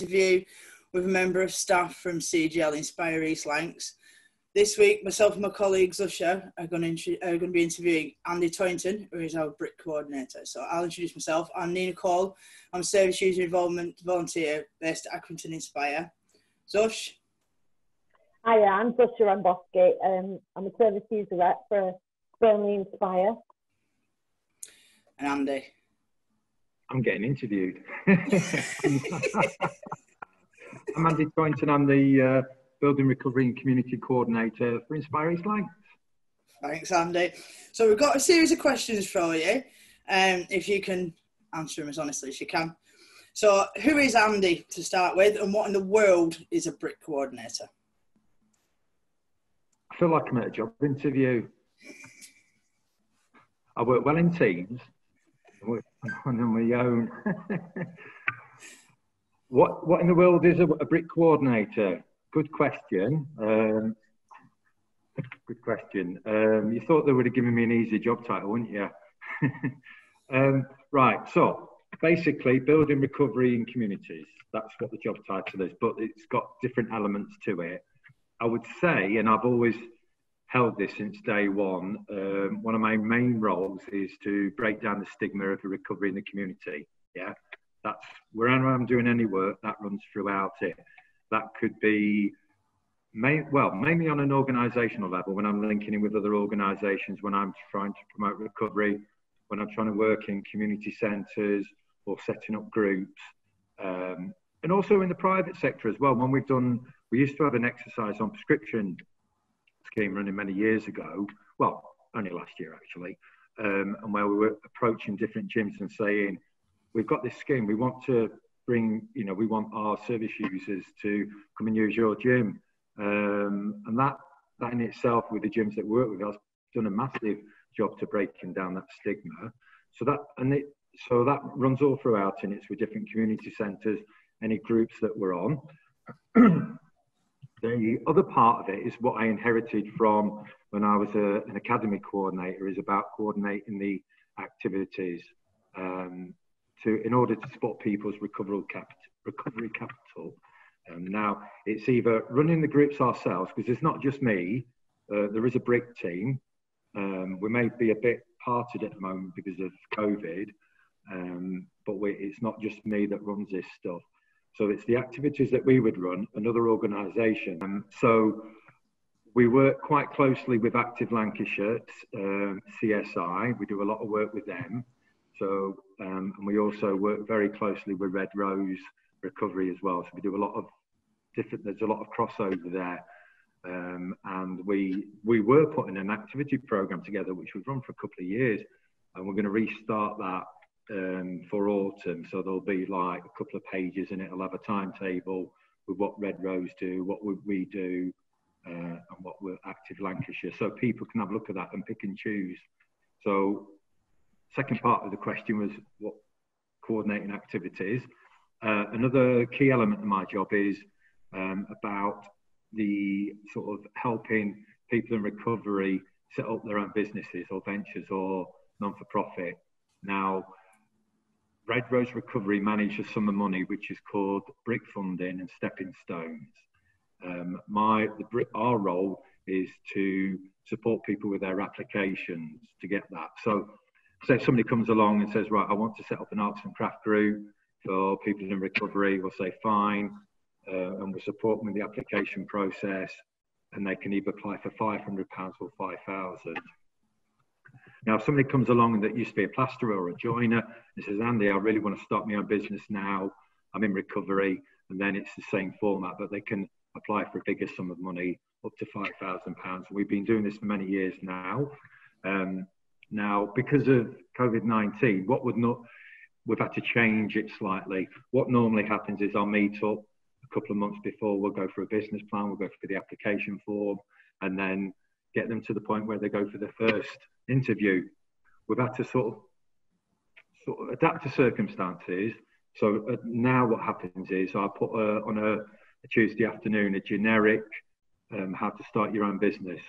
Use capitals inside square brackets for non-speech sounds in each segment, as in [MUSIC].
interview with a member of staff from CGL Inspire East Lancs. This week, myself and my colleague Zusha are going, to, are going to be interviewing Andy Toynton, who is our BRIC coordinator. So I'll introduce myself. I'm Nina Cole. I'm a service user involvement volunteer based at Accrington Inspire. Zush? Hi, I'm Zusha Ramboski. Um, I'm a service user rep for Burnley Inspire. And Andy? I'm getting interviewed. [LAUGHS] I'm Andy Toynton. I'm the uh, Building Recovery and Community Coordinator for Inspire East. Thanks, Andy. So we've got a series of questions for you. Um, if you can answer them as honestly as you can. So, who is Andy to start with, and what in the world is a BRIC coordinator? I feel like I'm at a job interview. I work well in teams. [LAUGHS] On my own. [LAUGHS] What what in the world is a, a BRIC coordinator? Good question. Um, good question. Um, you thought they would have given me an easy job title, wouldn't you? [LAUGHS] um, right. So basically, building recovery in communities. That's what the job title is, but it's got different elements to it. I would say, and I've always held this since day one. Um, one of my main roles is to break down the stigma of the recovery in the community. Yeah, that's wherever I'm doing any work, that runs throughout it. That could be, main, well, mainly on an organisational level when I'm linking in with other organisations, when I'm trying to promote recovery, when I'm trying to work in community centres or setting up groups, um, and also in the private sector as well. When we've done, we used to have an exercise on prescription scheme running many years ago. Well, only last year actually, um, and where we were approaching different gyms and saying we've got this scheme. We want to bring, you know, we want our service users to come and use your gym. Um, and that, that in itself, with the gyms that work with, us, done a massive job to breaking down that stigma. So that, and it, so that runs all throughout, and it's with different community centres, any groups that we're on. [CLEARS THROAT] the other part of it is what I inherited from when I was a, an academy coordinator, is about coordinating the activities um, to in order to support people's recovery capital. Recovery capital. Um, now it's either running the groups ourselves because it's not just me. Uh, there is a BRIC team. Um, we may be a bit parted at the moment because of COVID, um, but we, it's not just me that runs this stuff. So it's the activities that we would run, another organisation. Um, so we work quite closely with Active Lancashire, um, CSI. We do a lot of work with them. So, um, and we also work very closely with Red Rose Recovery as well. So we do a lot of different. There's a lot of crossover there, um, and we we were putting an activity program together, which we've run for a couple of years, and we're going to restart that um, for autumn. So there'll be like a couple of pages, and it'll have a timetable with what Red Rose do, what we do, uh, and what we're Active Lancashire, so people can have a look at that and pick and choose. So second part of the question was what coordinating activities. Uh, another key element of my job is um, about the sort of helping people in recovery set up their own businesses or ventures or non-for-profit. Now, Red Rose Recovery manages some of the money which is called BRIC funding and stepping stones. Um, my the, our role is to support people with their applications to get that. So if somebody comes along and says, right, I want to set up an arts and craft group for people in recovery, we'll say, fine, uh, and we'll support them with the application process, and they can either apply for £500 or 5000 Now, if somebody comes along that used to be a plasterer or a joiner and says, Andy, I really want to start my own business now, I'm in recovery, and then it's the same format, but they can apply for a bigger sum of money, up to £5,000. We've been doing this for many years now. Um, now, because of COVID 19, what would not, we've had to change it slightly. What normally happens is I'll meet up a couple of months before, we'll go for a business plan, we'll go for the application form, and then get them to the point where they go for the first interview. We've had to sort of, sort of adapt to circumstances. So uh, now what happens is I put uh, on a, a, Tuesday afternoon a generic um, how to start your own business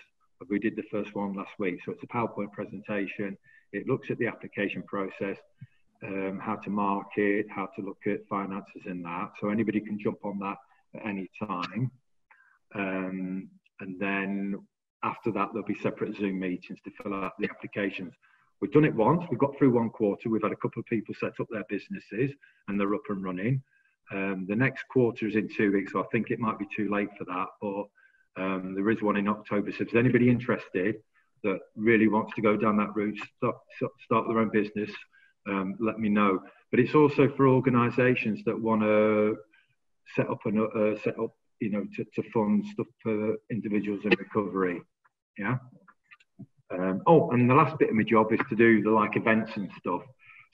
we did the first one last week. So it's a PowerPoint presentation. It looks at the application process. um, how to market, how to look at finances in that. So anybody can jump on that at any time. Um, and then after that, there'll be separate Zoom meetings to fill out the applications. We've done it once. We've got through one quarter. We've had a couple of people set up their businesses and they're up and running. Um, the next quarter is in two weeks, so I think it might be too late for that. But um, there is one in October. So if there's anybody interested that really wants to go down that route, start, start their own business, um, let me know. But it's also for organisations that want to set up and uh, set up, you know, to, to fund stuff for individuals in recovery. Yeah. Um, oh, and the last bit of my job is to do the like events and stuff.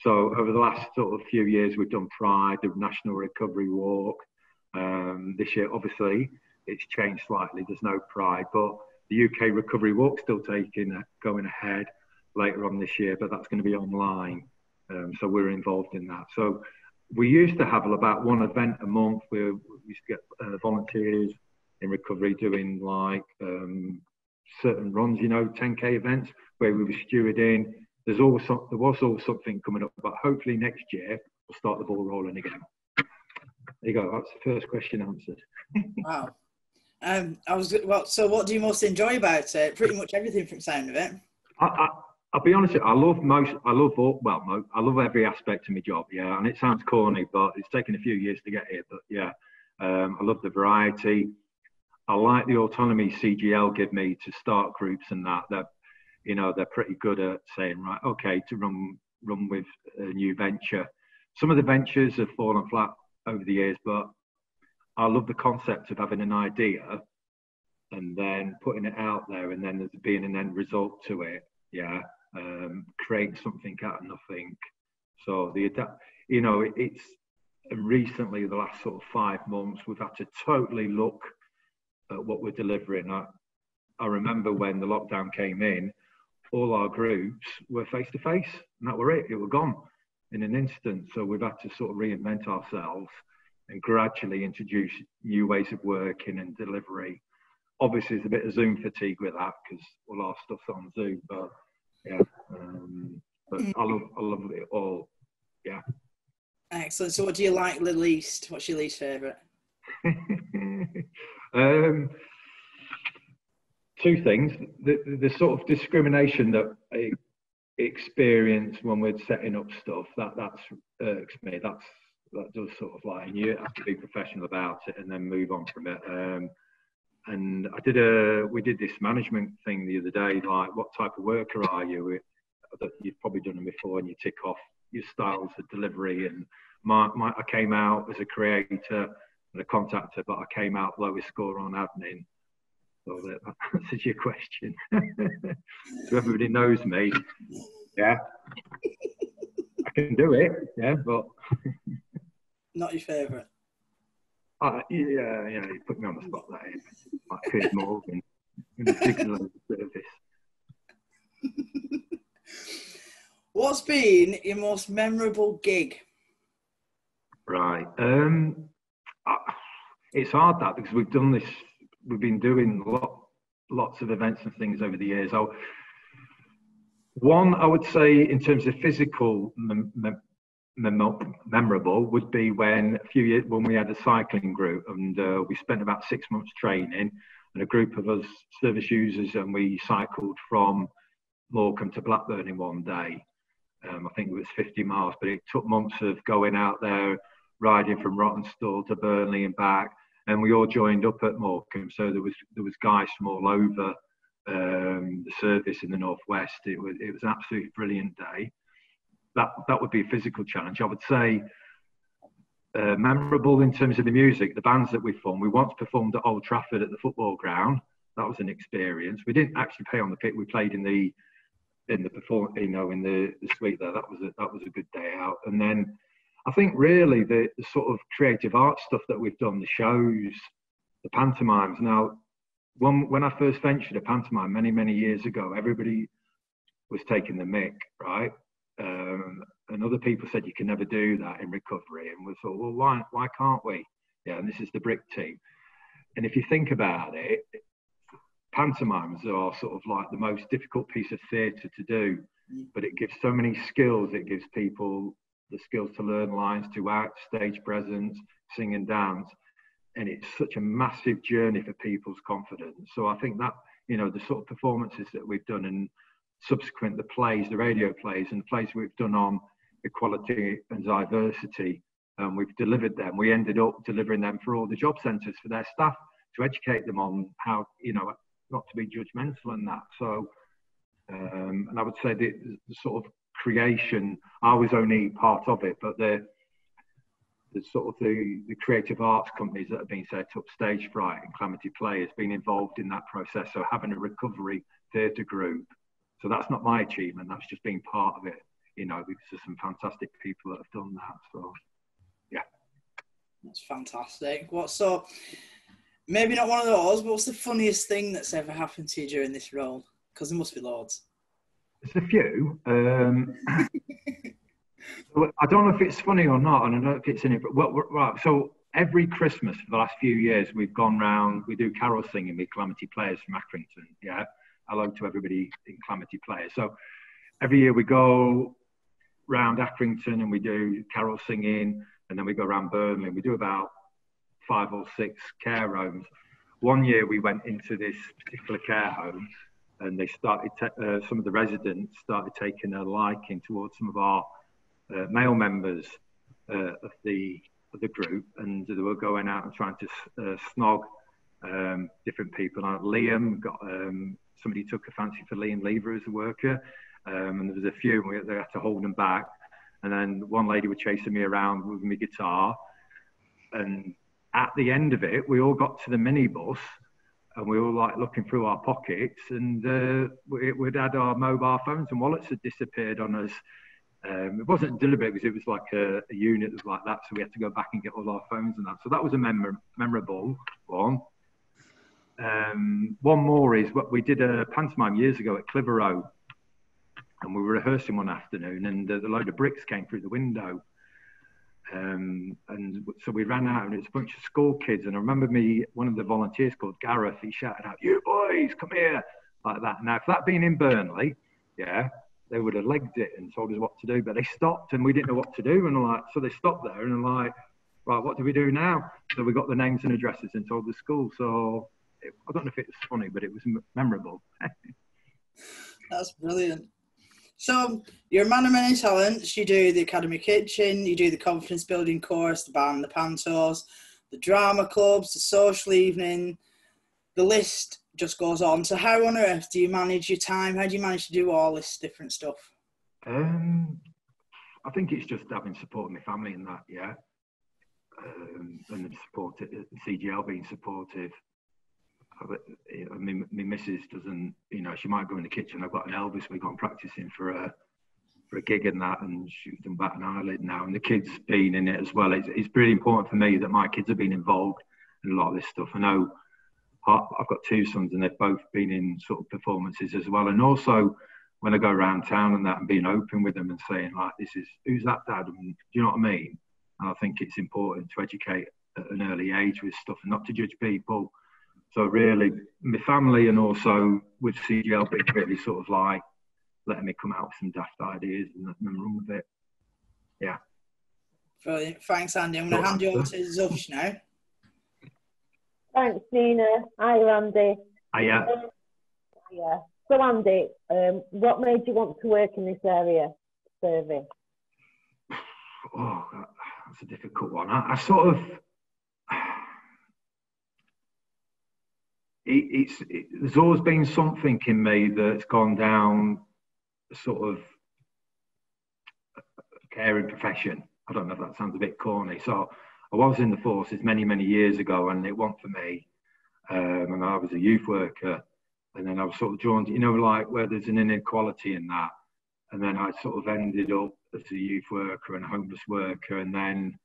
So over the last sort of few years, we've done Pride, the National Recovery Walk. Um, this year, obviously, it's changed slightly. There's no Pride, but the UK Recovery Walk still taking uh, going ahead later on this year, but that's going to be online. Um, so we're involved in that. So we used to have about one event a month where we used to get uh, volunteers in recovery doing like um, certain runs, you know, 10k events where we were stewarding. There's always some, there was always something coming up, but hopefully next year we'll start the ball rolling again. There you go. That's the first question answered. [LAUGHS] wow. Um, I was well. So, what do you most enjoy about it? Pretty much everything from sound of it. I, I, I'll be honest. I love most. I love all, well. I love every aspect of my job. Yeah, and it sounds corny, but it's taken a few years to get here. But yeah, um, I love the variety. I like the autonomy CGL give me to start groups and that. That you know they're pretty good at saying right, okay, to run run with a new venture. Some of the ventures have fallen flat over the years, but I love the concept of having an idea and then putting it out there, and then there's being an end result to it. Yeah, um, create something out of nothing. So the adapt, you know, it's recently the last sort of five months we've had to totally look at what we're delivering. I, I remember when the lockdown came in, all our groups were face to face, and that were it. It were gone in an instant. So we've had to sort of reinvent ourselves and gradually introduce new ways of working and delivery. Obviously, there's a bit of Zoom fatigue with that because all our stuff's on Zoom, but yeah. Um, but I love, I love it all. Yeah. Excellent. So, what do you like the least? What's your least favourite? [LAUGHS] um, two things. The, the sort of discrimination that I experience when we're setting up stuff that that's irks me. That's that does sort of like, and you have to be professional about it and then move on from it. Um, and I did a, we did this management thing the other day, like what type of worker are you? That you've probably done them before, and you tick off your styles of delivery. And my, my I came out as a creator and a contactor, but I came out lowest score on admin. So that [LAUGHS] answers your question. [LAUGHS] so everybody knows me. Yeah, I can do it. Yeah, but [LAUGHS] not your favourite. Uh, yeah, yeah, you put me on the spot there. Like Piers Morgan in the signal service. [LAUGHS] What's been your most memorable gig? Right. Um, uh, it's hard that because we've done this, we've been doing lot, lots of events and things over the years. So, one, I would say, in terms of physical mem- mem- memorable would be when a few years when we had a cycling group and uh, we spent about six months training and a group of us service users and we cycled from Morecambe to Blackburn in one day. Um, I think it was 50 miles, but it took months of going out there, riding from Rawtenstall to Burnley and back, and we all joined up at Morecambe. So there was there was guys from all over um, the service in the northwest. It was it was an absolutely brilliant day that that would be a physical challenge. I would say uh, memorable in terms of the music, the bands that we formed. We once performed at Old Trafford at the football ground. That was an experience. We didn't actually play on the pit. We played in the in the perform, you know, in the, the suite there. That was a, that was a good day out. And then I think really the, the sort of creative art stuff that we've done, the shows, the pantomimes. Now, when when I first ventured a pantomime many many years ago, everybody was taking the mick, right? Um, and other people said you can never do that in recovery. And we thought, well, why, why can't we? Yeah, and this is the BRIC team. And if you think about it, pantomimes are sort of like the most difficult piece of theatre to do, but it gives so many skills. It gives people the skills to learn lines, to act, stage presence, sing and dance. And it's such a massive journey for people's confidence. So I think that, you know, the sort of performances that we've done and subsequent the plays, the radio plays and the plays we've done on equality and diversity, um, we've delivered them. We ended up delivering them for all the job centres for their staff to educate them on how, you know, not to be judgmental and that. So, um, and I would say the, the, sort of creation, I was only part of it, but the, the sort of the, the creative arts companies that have been set up, Stage Fright and Calamity Play, has been involved in that process. So having a recovery theatre group. So that's not my achievement. That's just being part of it, you know, because there's some fantastic people that have done that. So, yeah. That's fantastic. What so? Maybe not one of those, but what's the funniest thing that's ever happened to you during this role? Because there must be loads. There's a few. Um, [LAUGHS] I don't know if it's funny or not, and I don't know if it's in it. But well, right, so every Christmas for the last few years, we've gone round. We do carol singing with Calamity Players from Accrington. Yeah, hello to everybody in Calamity Players. So every year we go round Accrington and we do carol singing, and then we go around Burnley. We do about five or six care homes. One year we went into this particular care home and they started, uh, some of the residents started taking a liking towards some of our uh, male members uh, of the of the group, and they were going out and trying to uh, snog um, different people. Liam got um, somebody took a fancy for Liam Lever as a worker, um, and there was a few, and we, they had to hold them back. And then one lady was chasing me around with my guitar, and at the end of it, we all got to the minibus and we were like looking through our pockets and uh, we, would had our mobile phones and wallets had disappeared on us. Um, it wasn't deliberate because it was like a, a, unit that was like that, so we had to go back and get all our phones and that. So that was a memor- memorable one. Um, one more is what we did a pantomime years ago at Clitheroe, and we were rehearsing one afternoon, and uh, a load of bricks came through the window, um, and so we ran out, and it was a bunch of school kids. And I remember me, one of the volunteers called Gareth, he shouted out, "You boys, come here!" like that. Now, if that been in Burnley, yeah, they would have legged it and told us what to do. But they stopped, and we didn't know what to do. And like, so they stopped there, and I'm like, "Right, what do we do now?" So we got the names and addresses and told the school. So it, I don't know if it was funny, but it was memorable. [LAUGHS] That's brilliant. So you're a man of many talents. You do the Academy Kitchen, you do the confidence building course, the band, the pantos, the drama clubs, the social evening. The list just goes on. So how on earth do you manage your time? How do you manage to do all this different stuff? Um, I think it's just having support of my family and that, yeah. Um, and the support, CGL being supportive. I mean, my missus doesn't, you know, she might go in the kitchen. I've got an Elvis we've gone practicing for a for a gig and that, and she's done bat an eyelid now, and the kids been in it as well. It's, it's pretty important for me that my kids have been involved in a lot of this stuff. I know I've got two sons, and they've both been in sort of performances as well, and also when I go around town and that, and being open with them and saying like, "This is who's that dad?" Do you know what I mean? And I think it's important to educate at an early age with stuff and not to judge people so really, my family and also with CGL being really sort of like letting me come out with some daft ideas and letting them run with it. Yeah. Brilliant. Thanks, Andy. I'm going to hand you over to Zush now. Thanks, Nina. Hi, Andy. Hiya. Um, yeah. So, Andy, um, what made you want to work in this area, serving? Oh, that's a difficult one. I, I sort of it, it's it, there's always been something in me that's gone down sort of caring profession. I don't know if that sounds a bit corny. So I was in the forces many, many years ago, and it wasn't for me. Um, and I was a youth worker, and then I was sort of drawn to, you know, like where there's an inequality in that. And then I sort of ended up as a youth worker and a homeless worker, and then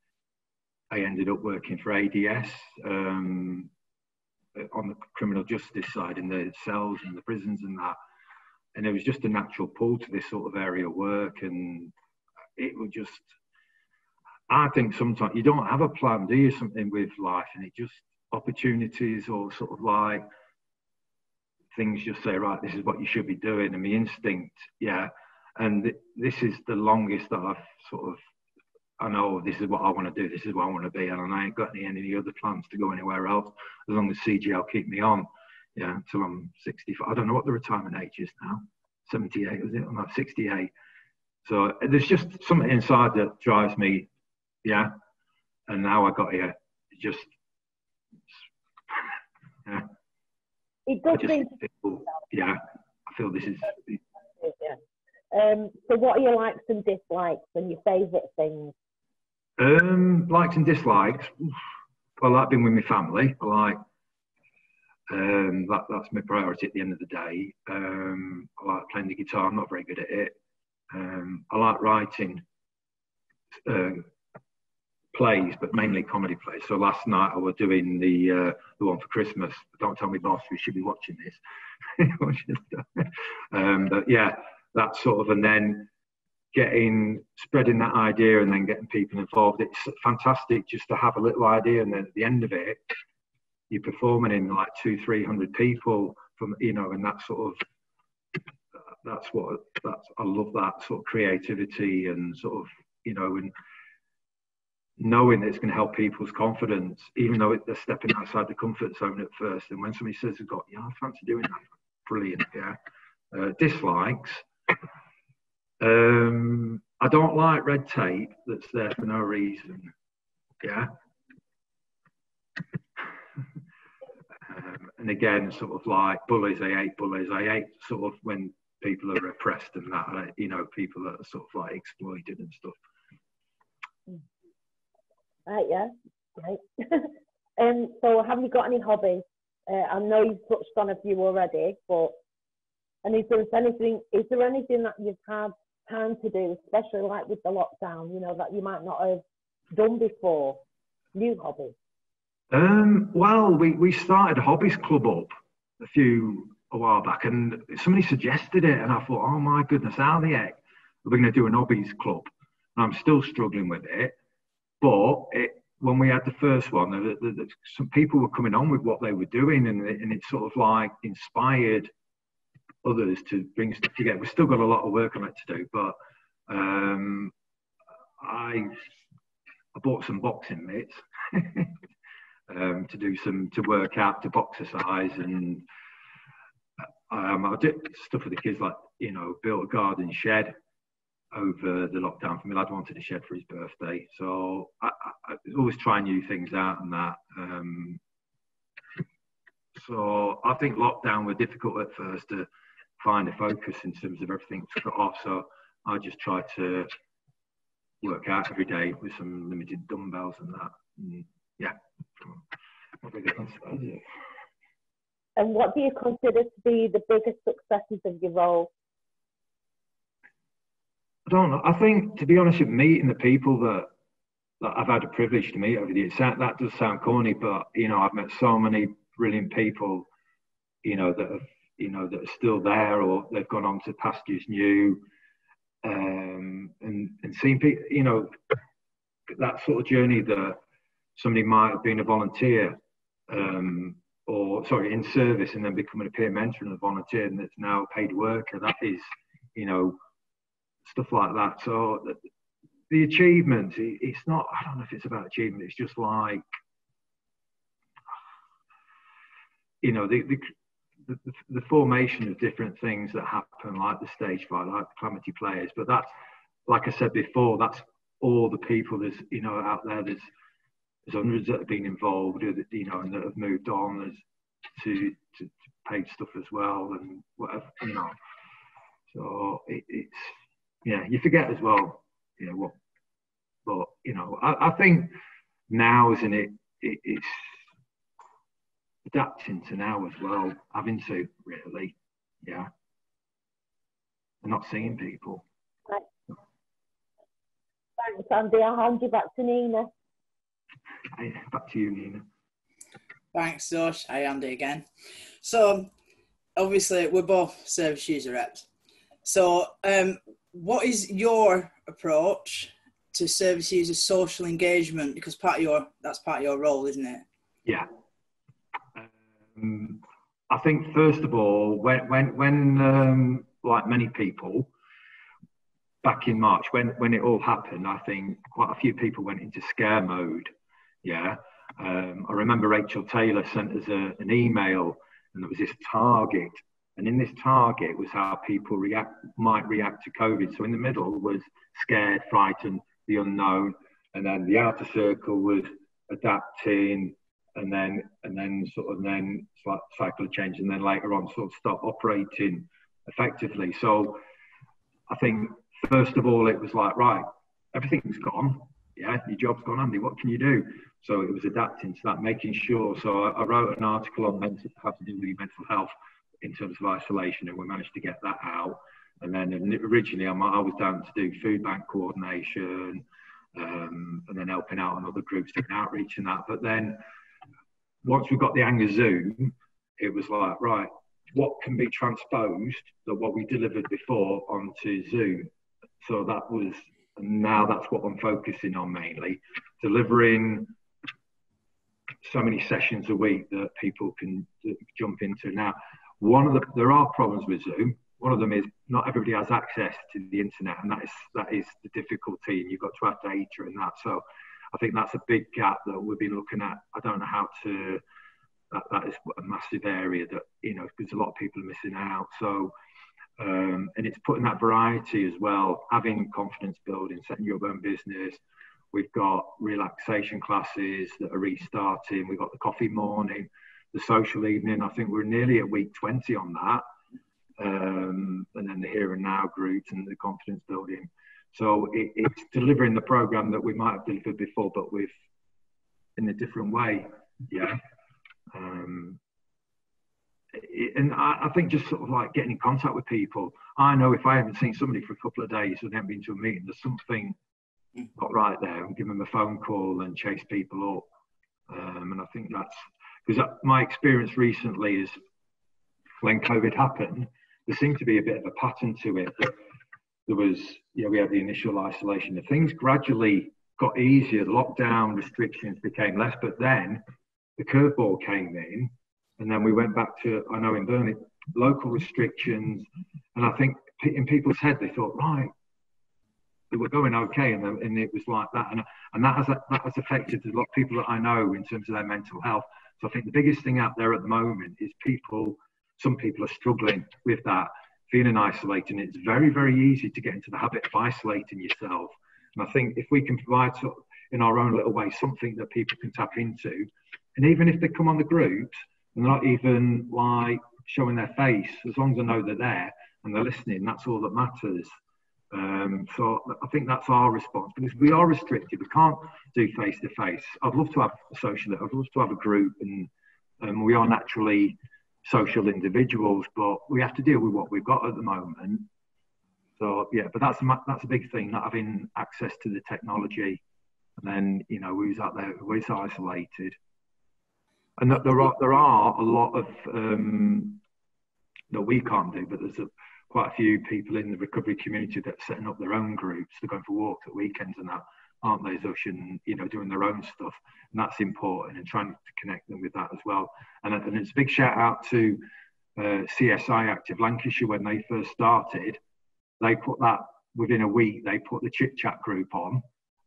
I ended up working for ADS. Um, Uh, on the criminal justice side in the cells and the prisons and that. And it was just a natural pull to this sort of area of work. And it would just, I think sometimes you don't have a plan, do you? Something with life, and it just opportunities or sort of like things just say, right, this is what you should be doing. And my instinct, yeah. And this is the longest that I've sort of I know this is what I want to do, this is what I want to be, and I ain't got any, any other plans to go anywhere else as long as CGL keep me on, yeah, until I'm 65. I don't know what the retirement age is now, 78, is it? I'm at 68. So there's just something inside that drives me, yeah. And now I got here, it just, [LAUGHS] yeah. It does seem. Feel, yeah, I feel this is. Yeah. Um, so, what are your likes and dislikes and your favourite things? Um, likes and dislikes. I like being with my family. I like um, that, that's my priority at the end of the day. Um, I like playing the guitar. I'm not very good at it. Um, I like writing uh, plays, but mainly comedy plays. So last night I was doing the uh, the one for Christmas. Don't tell me, boss, we should be watching this. [LAUGHS] um, but yeah, that sort of, and then getting spreading that idea and then getting people involved. It's fantastic just to have a little idea, and then at the end of it, you're performing in like two, three hundred people from you know, and that sort of that's what that's I love that sort of creativity and sort of you know and knowing that it's going to help people's confidence, even though they're stepping outside the comfort zone at first. And when somebody says they've got, yeah, I fancy doing that, brilliant, yeah. Uh, dislikes, um, I don't like red tape that's there for no reason. Yeah. um, and again, sort of like bullies, I hate bullies. I hate sort of when people are repressed and that, you know, people that are sort of like exploited and stuff. Right, yeah, right. [LAUGHS] um, so have you got any hobbies? Uh, I know you've touched on a few already, but and is there anything? Is there anything that you've had time to do, especially like with the lockdown, you know, that you might not have done before? New hobbies? Um, well, we, we started a hobbies club up a few a while back, and somebody suggested it, and I thought, oh my goodness, how the heck are we going to do an hobbies club? And I'm still struggling with it, but it, when we had the first one, the, the, the, some people were coming on with what they were doing, and, and it sort of like inspired others to bring stuff together. We've still got a lot of work on it to do, but um, I I bought some boxing mitts [LAUGHS] um, to do some to work out to box exercise and um, I did stuff with the kids like you know built a garden shed over the lockdown for me. Lad wanted a shed for his birthday, so I, I, I always try new things out and that. Um, so I think lockdown were difficult at first to find a focus in terms of everything to cut off. So I just try to work out every day with some limited dumbbells and that. Mm, and yeah. And what do you consider to be the biggest successes of your role? I don't know. I think, to be honest, with meeting the people that that I've had the privilege to meet over the years, that does sound corny, but you know, I've met so many brilliant people, you know, that have you know, that are still there or they've gone on to pastures new. Um, and, and seeing people, you know, that sort of journey that somebody might have been a volunteer um, or, sorry, in service and then becoming a peer mentor and a volunteer and that's now a paid worker. That is, you know, stuff like that. So the, the achievement, it's not, I don't know if it's about achievement, it's just like, you know, the, the the, the, formation of different things that happen, like the Stage Fright, like the calamity players. But that's, like I said before, that's all the people there's, you know, out there. There's, there's hundreds that have been involved, you know, and that have moved on there's to, to, to paid stuff as well and whatever, you know. So it, it's, yeah, you forget as well, you know, what, but, you know, I, I think now, isn't it, it it's, adapting to now as well, having to really, yeah, and not seeing people. Right. Thanks, Andy. I'll hand you back to Nina. [LAUGHS] Hey, back to you, Nina. Thanks, Josh. Hi, Andy again. So, obviously, we're both service user reps. So, um, what is your approach to service user social engagement? Because part of your that's part of your role, isn't it? Yeah, I think first of all, when when when um, like many people, back in March when when it all happened, I think quite a few people went into scare mode. Yeah, um, I remember Rachel Taylor sent us a, an email, and there was this target, and in this target was how people react might react to COVID. So in the middle was scared, frightened, the unknown, and then the outer circle was adapting, and then and then sort of then cycle change, and then later on sort of stop operating effectively. So I think first of all, it was like, right, everything's gone. Yeah, your job's gone, Andy. What can you do? So it was adapting to that, making sure. So I, I wrote an article on mental, to with mental health in terms of isolation, and we managed to get that out. And then originally, I was down to do food bank coordination, um, and then helping out on other groups doing outreach and that. But then once we got the Anger Zoom, it was like, right, what can be transposed that what we delivered before onto Zoom? So that was now that's what I'm focusing on mainly, delivering so many sessions a week that people can jump into. Now, one of the there are problems with Zoom. One of them is not everybody has access to the internet, and that is that is the difficulty. And you've got to have data and that. So, I think that's a big gap that we've been looking at. I don't know how to. That, that is a massive area that you know because a lot of people are missing out. So um, and it's putting that variety as well, having confidence building, setting your own business. We've got relaxation classes that are restarting. We've got the coffee morning, the social evening. I think we're nearly at week 20 on that. Um, and then the here and now groups and the confidence building. So it, it's delivering the program that we might have delivered before, but with in a different way. Yeah. Um, and I, I, think just sort of like getting in contact with people. I know if I haven't seen somebody for a couple of days or haven't been to a meeting, there's something not right there. And give them a phone call and chase people up. Um, and I think that's because my experience recently is when COVID happened, there seemed to be a bit of a pattern to it. There was, know, we had the initial isolation. The things gradually got easier. The lockdown restrictions became less, but then the curveball came in and then we went back to, I know in Burnley, local restrictions. And I think in people's head, they thought, right, we were going okay. And, and it was like that. And, and that, has, that has affected a lot of people that I know in terms of their mental health. So I think the biggest thing out there at the moment is people, some people are struggling with that, feeling isolated. And it's very, very easy to get into the habit of isolating yourself. And I think if we can provide sort of, in our own little way something that people can tap into, and even if they come on the groups, and they're not even like showing their face. As long as I know they're there and they're listening, that's all that matters. Um, so I think that's our response because we are restricted. We can't do face to face. I'd love to have a social. I'd love to have a group, and um, we are naturally social individuals, but we have to deal with what we've got at the moment. So yeah, but that's a, that's a big thing, not having access to the technology, and then you know who's out there who is isolated and that there are there are a lot of um, that we can't do, but there's a, quite a few people in the recovery community that are setting up their own groups. They're going for walks at weekends and that, aren't they, Zush? And you know, doing their own stuff, and that's important. And trying to connect them with that as well. And, and it's a big shout out to uh, CSI Active Lancashire when they first started. They put that within a week. They put the chit chat group on,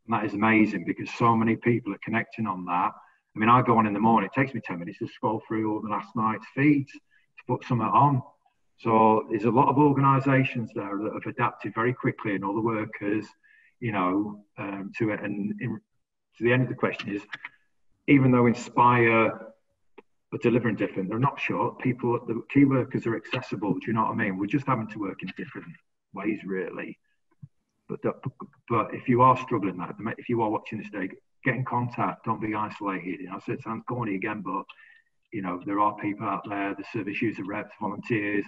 and that is amazing because so many people are connecting on that I mean, I go on in the morning, it takes me 10 minutes to scroll through all the last night's feeds to put something on. So there's a lot of organisations there that have adapted very quickly and all the workers, you know, um, to it. And in, to the end of the question is, even though Inspire are delivering different, they're not short. People, the key workers are accessible. Do you know what I mean? We're just having to work in different ways, really. But, but if you are struggling that, if you are watching this day, get in contact. Don't be isolated. You know, so it sounds corny again, but you know, there are people out there, the service user reps, volunteers,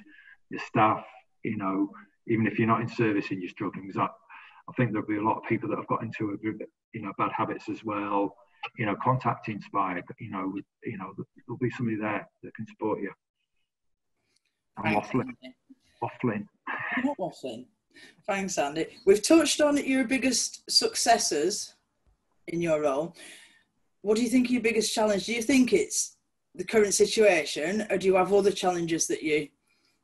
your staff. You know, even if you're not in service and you're struggling, because I, think there'll be a lot of people that have got into a, you know bad habits as well. You know, contact Inspire. You know, you know, there'll be somebody there that can support you. I'm waffling. Waffling. [LAUGHS] Not waffling. Thanks, Andy. We've touched on your biggest successes in your role. What do you think your biggest challenge? Do you think it's the current situation, or do you have other challenges that you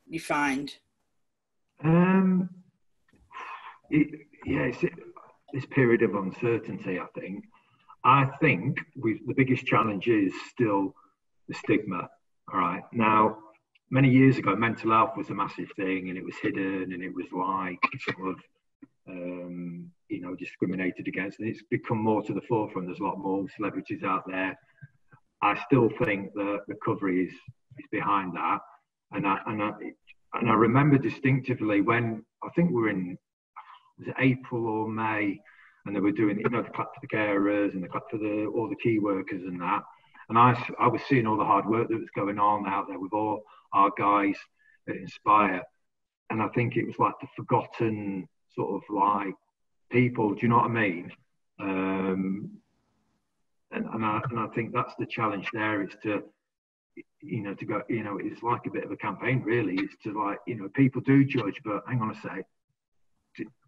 you find? Um, it, yeah, it's this period of uncertainty. I think. I think the biggest challenge is still the stigma. All right. Now, many years ago, mental health was a massive thing, and it was hidden, and it was like sort of um, you know discriminated against. And it's become more to the forefront. There's a lot more celebrities out there. I still think that recovery is is behind that, and I and I and I remember distinctively when I think we are in was it April or May, and they were doing you know the clap for the carers and the clap for the all the key workers and that. And I, I was seeing all the hard work that was going on out there with all our guys at Inspire. And I think it was like the forgotten sort of like people, do you know what I mean? Um, and, and, I, and I think that's the challenge there is to, you know, to go, you know, it's like a bit of a campaign really. It's to like, you know, people do judge, but hang on a sec,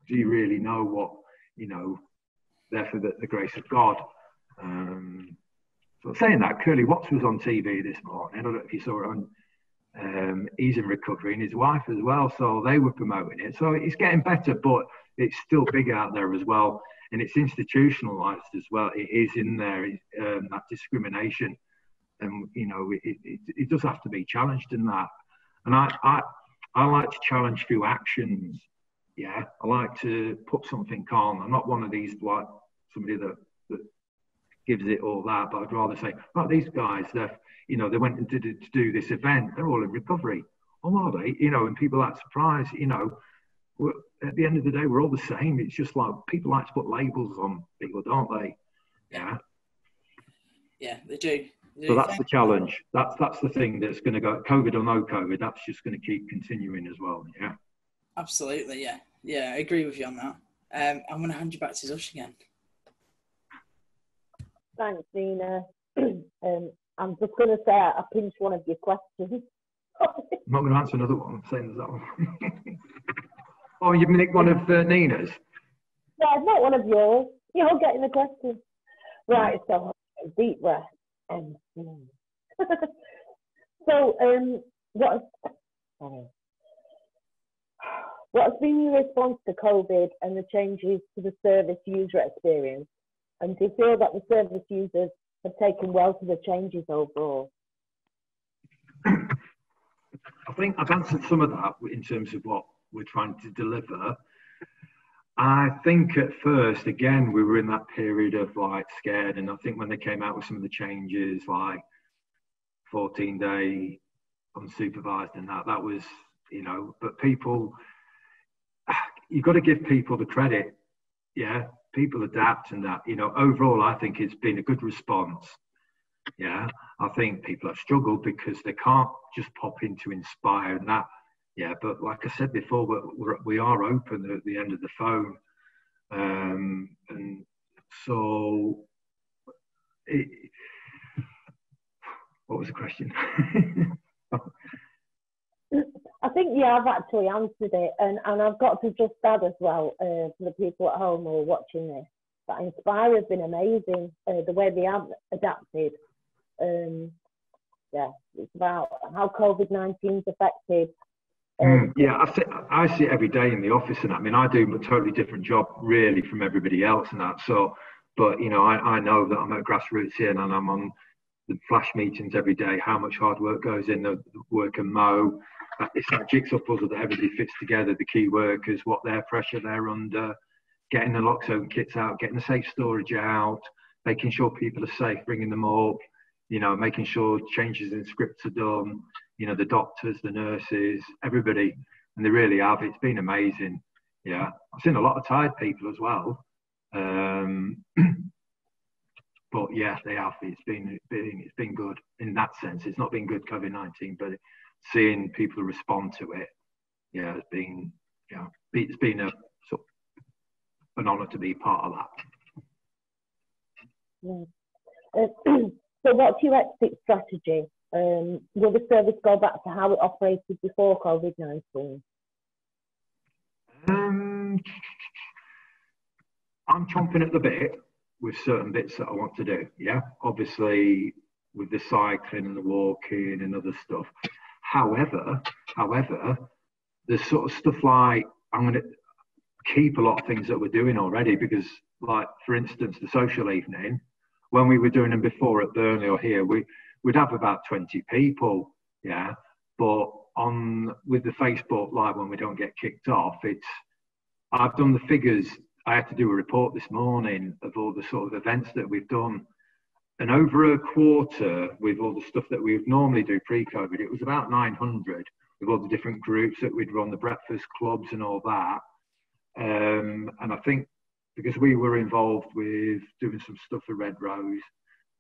do, you really know what, you know, Therefore, the, the grace of God? Um, so saying that, Curly Watts was on TV this morning. I don't know if you saw it on. Um, he's in recovery, and his wife as well. So they were promoting it. So it's getting better, but it's still big out there as well, and it's institutionalized as well. It is in there um, that discrimination, and you know it, it, it, does have to be challenged in that. And I, I I like to challenge through actions. Yeah, I like to put something on. I'm not one of these like somebody that that gives it all that. But I'd rather say, oh, these guys, they you know, they went and did to do this event. They're all in recovery. Oh, are they? You know, and people are surprised. You know, at the end of the day, we're all the same. It's just like people like to put labels on people, don't they? Yeah. Yeah, they do. so that's the challenge. That's that's the thing that's going to go. COVID or no COVID, that's just going to keep continuing as well. Yeah. Absolutely. Yeah. Yeah, I agree with you on that. Um, I'm going to hand you back to Zush again. Thanks, Nina. [CLEARS THROAT] um, I'm just going to say I pinched one of your questions. I'm not going to answer another one. I'm saying that one. [LAUGHS] oh, you've nicked one of uh, Nina's? No, it's not one of yours. You're getting the question. Right, so deep breath. Um, [LAUGHS] so, um, what, sorry. What has been your response to COVID and the changes to the service user experience? And do you feel that the service users have taken well to the changes overall? I think I've answered some of that in terms of what we're trying to deliver. I think at first, again, we were in that period of like scared, and I think when they came out with some of the changes, like 14 day unsupervised and that, that was, you know, but people, [SIGHS] you've got to give people the credit. Yeah people adapt and that, you know, overall, I think it's been a good response. Yeah, I think people have struggled because they can't just pop in to Inspire and that. Yeah, but like I said before, we're, we are open at the end of the phone. Um, and so, it, what was the question? [LAUGHS] I think yeah, I've actually answered it, and, and I've got to just add as well uh, for the people at home who are watching this that Inspire has been amazing. Uh, the way they have adapted. Um, yeah, it's about how COVID 19's affected. Um, mm, yeah, I see, I see it every day in the office, and I mean, I do a totally different job really from everybody else, and that. So, but you know, I, I know that I'm at grassroots here, and I'm on the flash meetings every day. How much hard work goes in the work and mow it's that jigsaw puzzle that everybody fits together. The key workers, what their pressure they're under, getting the naloxone kits out, getting the safe storage out, making sure people are safe, bringing them up, you know, making sure changes in scripts are done. You know, the doctors, the nurses, everybody, and they really have. It's been amazing. Yeah, I've seen a lot of tired people as well. Um, [CLEARS THROAT] but yeah, they have. It's been, it's been it's been good in that sense. It's not been good COVID nineteen, but seeing people respond to it, yeah, it's been, yeah, it's been a sort of an honour to be part of that. Yeah. Uh, [CLEARS THROAT] so, what's your exit strategy? Um, will the service go back to how it operated before COVID nineteen? Um, I'm chomping at the bit with certain bits that I want to do. Yeah, obviously with the cycling and the walking and other stuff. However, however, there's sort of stuff like I'm going to keep a lot of things that we're doing already because, like for instance, the social evening, when we were doing them before at Burnley or here, we we'd have about 20 people, yeah. But on with the Facebook Live when we don't get kicked off, it's I've done the figures. I had to do a report this morning of all the sort of events that we've done. And over a quarter, with all the stuff that we would normally do pre-COVID, it was about 900 with all the different groups that we'd run, the breakfast clubs and all that. Um, and I think because we were involved with doing some stuff for Red Rose,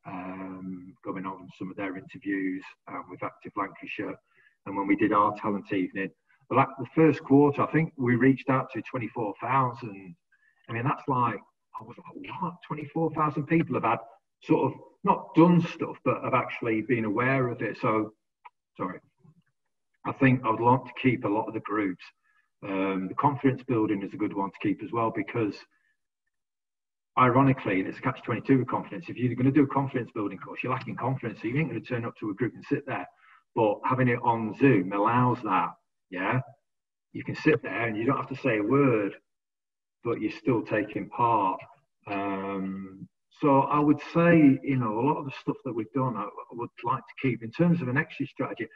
um, going on some of their interviews um, with Active Lancashire, and when we did our talent evening, the first quarter, I think we reached out to 24,000. I mean, that's like, I was like, what? 24,000 people have had sort of not done stuff, but have actually been aware of it. So, sorry. I think I would like to keep a lot of the groups. Um, the confidence building is a good one to keep as well because, ironically, and it's a catch 22 with confidence, if you're going to do a confidence building course, you're lacking confidence, so you ain't going to turn up to a group and sit there. But having it on Zoom allows that yeah, you can sit there and you don't have to say a word, but you're still taking part. Um, so I would say, you know, a lot of the stuff that we've done, I, would like to keep in terms of an exit strategy.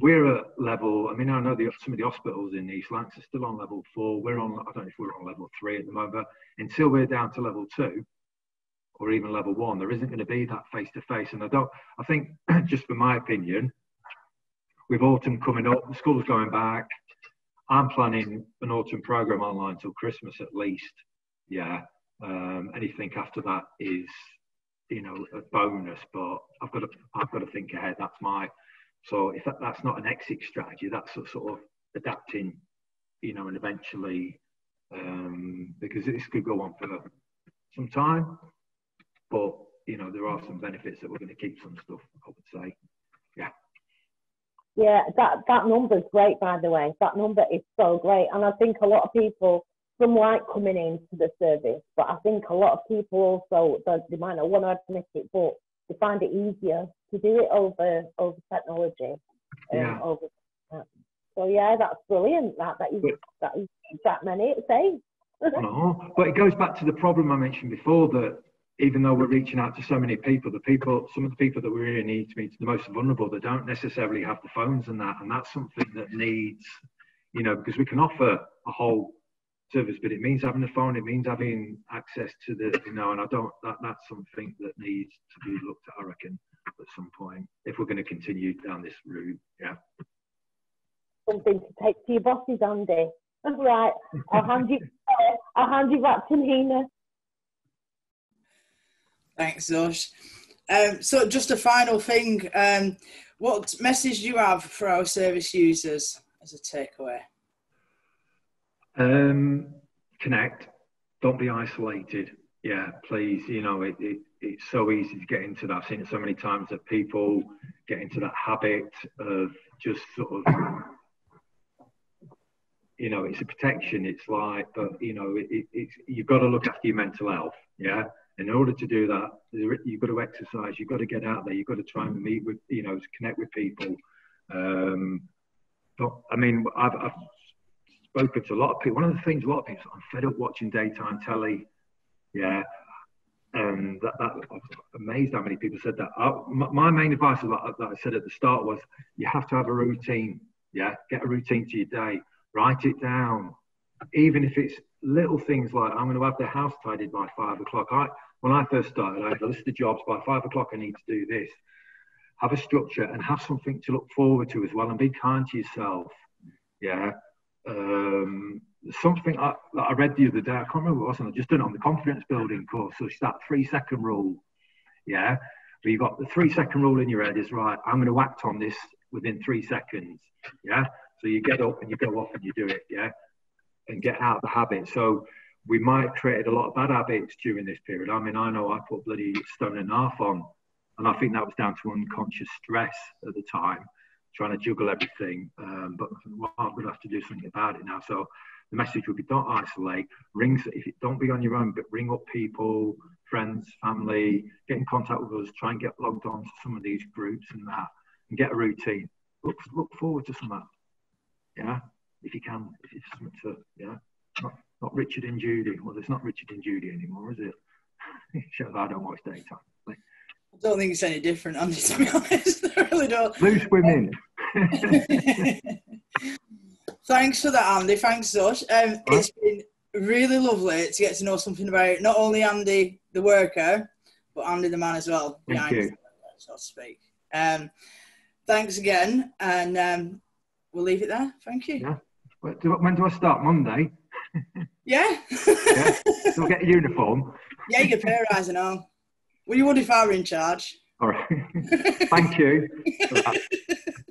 We're at level. I mean, I know the, some of the hospitals in East Lancs are still on level four. We're on. I don't know if we're on level three at the moment. But until we're down to level two, or even level one, there isn't going to be that face to face. And I don't. I think, [CLEARS THROAT] just for my opinion, with autumn coming up, the school's going back. I'm planning an autumn program online till Christmas at least. Yeah. Um, anything after that is, you know, a bonus. But I've got to, I've got to think ahead. That's my. So if that, that's not an exit strategy, that's a sort of adapting, you know, and eventually, um, because this could go on for some time. But you know, there are some benefits that we're going to keep some stuff. I would say. Yeah, that, that number is great, by the way. That number is so great. And I think a lot of people, some like coming into the service, but I think a lot of people also, they might not want to admit it, but they find it easier to do it over over technology. Um, yeah. Over, so yeah, that's brilliant. That that is but, that that many at say. no, but it goes back to the problem I mentioned before that even though we're reaching out to so many people, the people, some of the people that we really need to meet the most vulnerable, they don't necessarily have the phones and that, and that's something that needs, you know, because we can offer a whole service, but it means having a phone, it means having access to the, you know, and I don't, that that's something that needs to be looked at, I reckon, at some point, if we're going to continue down this route, yeah. Something to take to your bosses, Andy. [LAUGHS] Right, I'll hand you, I'll hand you back to Nina. Thanks, Zush. Um, so, just a final thing. Um, what message do you have for our service users as a takeaway? Um, connect. Don't be isolated. Yeah, please. You know, it, it, it's so easy to get into that. I've seen it so many times that people get into that habit of just sort of, you know, it's a protection. It's like, but you know, it, it's you've got to look after your mental health. Yeah, in order to do that, you've got to exercise. You've got to get out there. You've got to try and meet with, you know, to connect with people. Um, but, I mean, I've, I've, spoken to a lot of people. One of the things a lot of people, I'm fed up watching daytime telly. Yeah. And that, that I was amazed how many people said that. I, my, main advice that I said at the start was you have to have a routine. Yeah. Get a routine to your day. Write it down. Even if it's little things like I'm going to have the house tidied by five o'clock. I, when I first started, I had a list of jobs by five o'clock. I need to do this. Have a structure and have something to look forward to as well, and be kind to yourself. Yeah. Um, something I, I, read the other day. I can't remember what it was, and I just done it on the confidence building course. So it's that three second rule. Yeah. But you got the three second rule in your head is right. I'm going to act on this within three seconds. Yeah. So you get up and you go off and you do it. Yeah and get out of the habit. So we might have created a lot of bad habits during this period. I mean, I know I put bloody stone and a half on, and I think that was down to unconscious stress at the time, trying to juggle everything. Um, but well, I'm going to have to do something about it now. So the message would be: don't isolate. Ring if don't be on your own, but ring up people, friends, family, get in contact with us. Try and get logged on to some of these groups and that, and get a routine. Look look forward to some of that. Yeah if you can, if just want to, yeah. Not, Richard and Judy. Well, it's not Richard and Judy anymore, is it? [LAUGHS] Shows I don't watch daytime. I don't think it's any different, Andy, [LAUGHS] to be honest. I really don't. loose women. [LAUGHS] Thanks for that, Andy. Thanks, Josh. Um, it's been really lovely to get to know something about not only Andy the worker, but Andy the man as well. Thank you. so to speak. Um, thanks again, and um, we'll leave it there. Thank you. Yeah. When do I start? Monday? Yeah. Yeah. I get a uniform? yeah, you get pay rise and all. Well, you would if I were in charge. All right. [LAUGHS] Thank you. [LAUGHS]